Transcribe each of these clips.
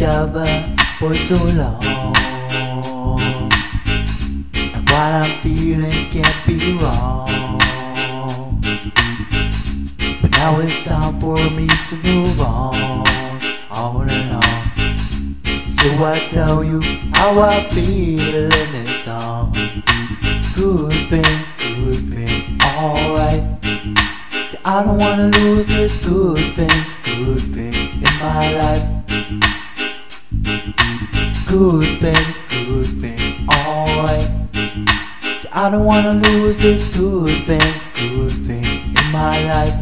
for so long. And what I'm feeling can't be wrong. But now it's time for me to move on, on and on. So I tell you how I feel in this song. Good thing, good thing, alright. I don't wanna lose this good thing, good thing in my life. Good thing, good thing, alright. See, I don't wanna lose this good thing, good thing in my life.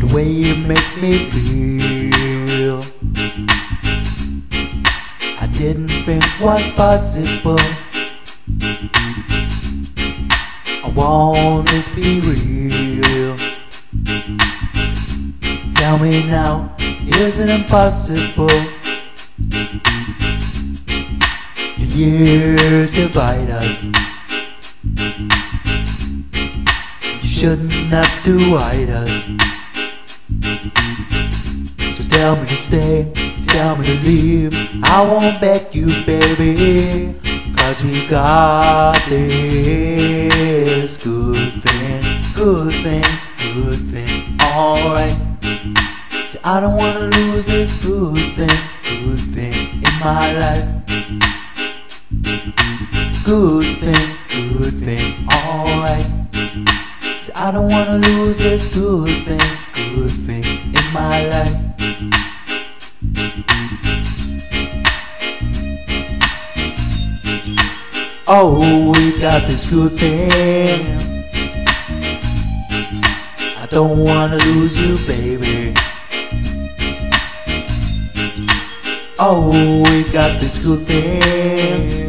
The way you make me feel, I didn't think was possible. I want this be real. Tell me now, is it impossible? The years divide us. You shouldn't have to hide us. So tell me to stay, tell me to leave. I won't beg you, baby. Cause we got this good thing, good thing, good thing, alright. I don't wanna lose this good thing, good thing in my life. Good thing, good thing, alright. So I don't wanna lose this good thing, good thing in my life. Oh, we got this good thing. I don't wanna lose you, baby. Oh, we got this good thing.